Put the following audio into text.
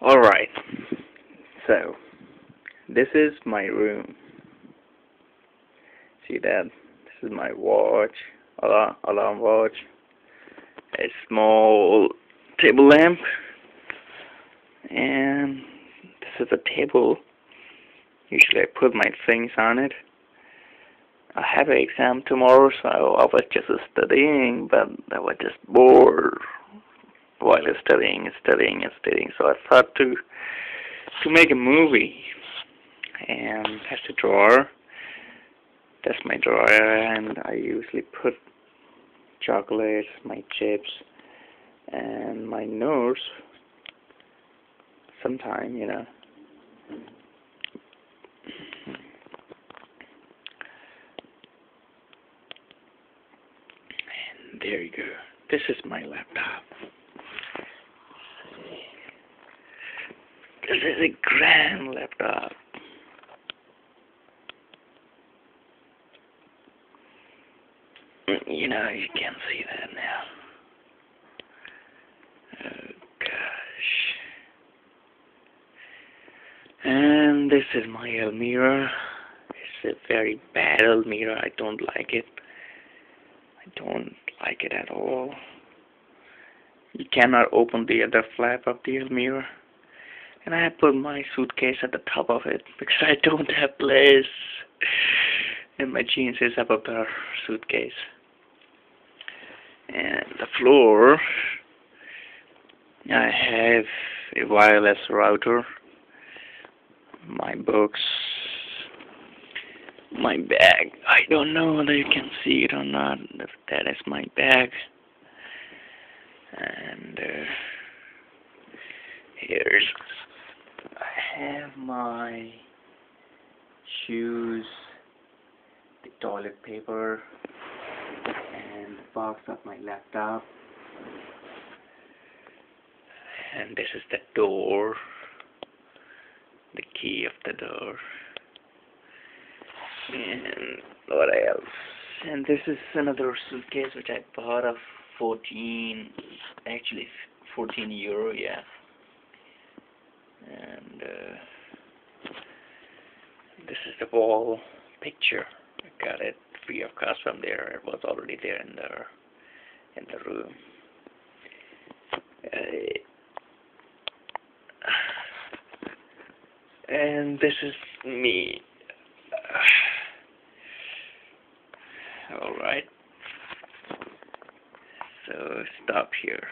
Alright, so, this is my room. See that? This is my watch, alarm, alarm watch, a small table lamp, and this is a table. Usually I put my things on it. I have an exam tomorrow, so I was just studying, but I was just bored while studying studying and studying. So I thought to to make a movie, and that's the drawer. That's my drawer, and I usually put chocolates, my chips, and my notes. Sometime, you know. And there you go. This is my laptop. This is a grand laptop. You know, you can see that now. Oh gosh. And this is my Almira. It's a very bad Almira. I don't like it. I don't like it at all. You cannot open the other flap of the Almira and I put my suitcase at the top of it because I don't have place. And my jeans is above the suitcase. And the floor I have a wireless router my books my bag. I don't know whether you can see it or not if that is my bag. And uh, here's have my shoes, the toilet paper, and the box of my laptop. And this is the door, the key of the door. And what else? And this is another suitcase which I bought of 14, actually 14 euro, yeah and uh, this is the wall picture. I got it free of cost from there. It was already there in the in the room. Uh, and this is me. Alright. So stop here.